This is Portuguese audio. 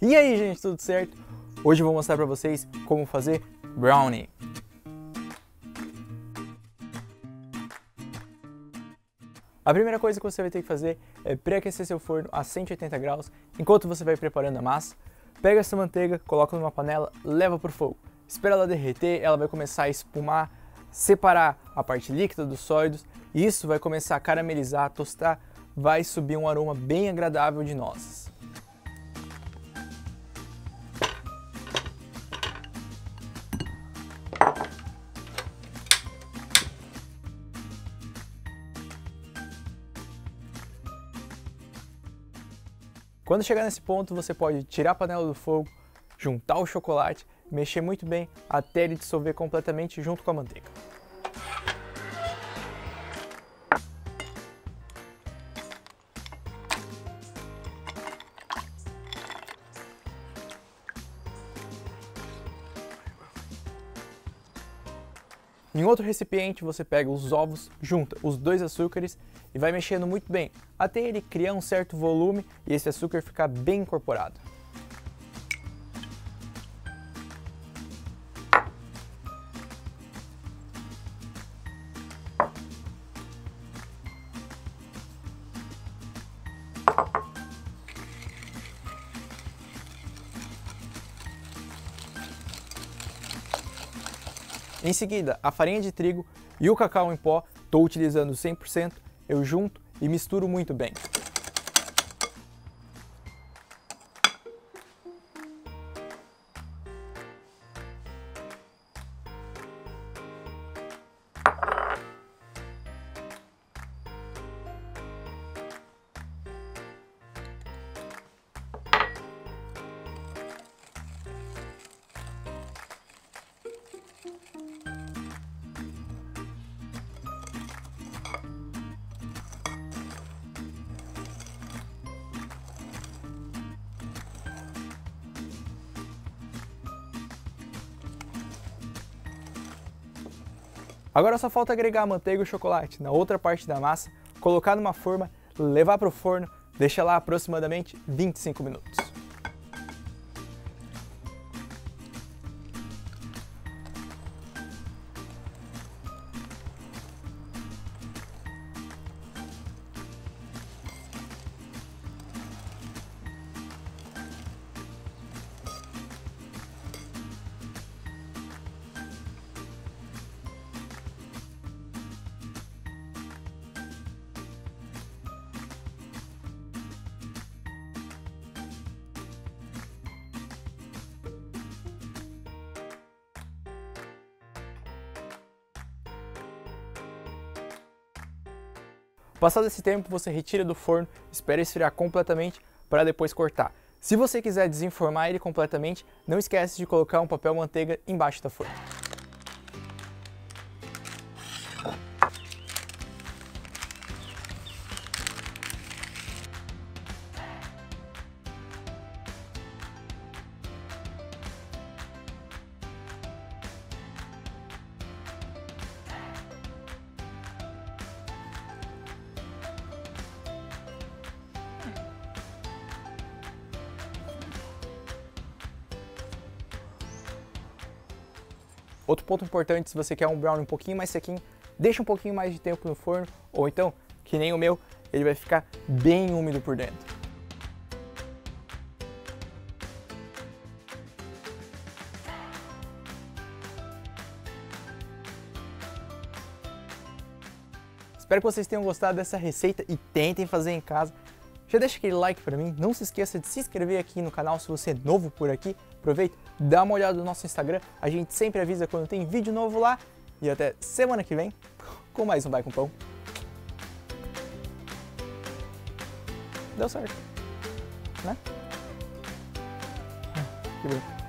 E aí, gente, tudo certo? Hoje eu vou mostrar para vocês como fazer brownie. A primeira coisa que você vai ter que fazer é pré-aquecer seu forno a 180 graus enquanto você vai preparando a massa. Pega essa manteiga, coloca numa panela, leva para o fogo. Espera ela derreter, ela vai começar a espumar, separar a parte líquida dos sólidos e isso vai começar a caramelizar, tostar, vai subir um aroma bem agradável de nozes. Quando chegar nesse ponto, você pode tirar a panela do fogo, juntar o chocolate, mexer muito bem até ele dissolver completamente junto com a manteiga. Em outro recipiente você pega os ovos, junta os dois açúcares e vai mexendo muito bem, até ele criar um certo volume e esse açúcar ficar bem incorporado. Em seguida, a farinha de trigo e o cacau em pó, estou utilizando 100%, eu junto e misturo muito bem. Agora só falta agregar a manteiga e o chocolate na outra parte da massa, colocar numa forma, levar para o forno, deixar lá aproximadamente 25 minutos. Passado esse tempo, você retira do forno, espera esfriar completamente para depois cortar. Se você quiser desenformar ele completamente, não esquece de colocar um papel manteiga embaixo da forma. Outro ponto importante, se você quer um brownie um pouquinho mais sequinho, deixa um pouquinho mais de tempo no forno, ou então, que nem o meu, ele vai ficar bem úmido por dentro. Espero que vocês tenham gostado dessa receita e tentem fazer em casa. Já deixa aquele like para mim, não se esqueça de se inscrever aqui no canal se você é novo por aqui. Aproveita, dá uma olhada no nosso Instagram, a gente sempre avisa quando tem vídeo novo lá. E até semana que vem com mais um Vai com Pão. Deu certo, né? Que bom.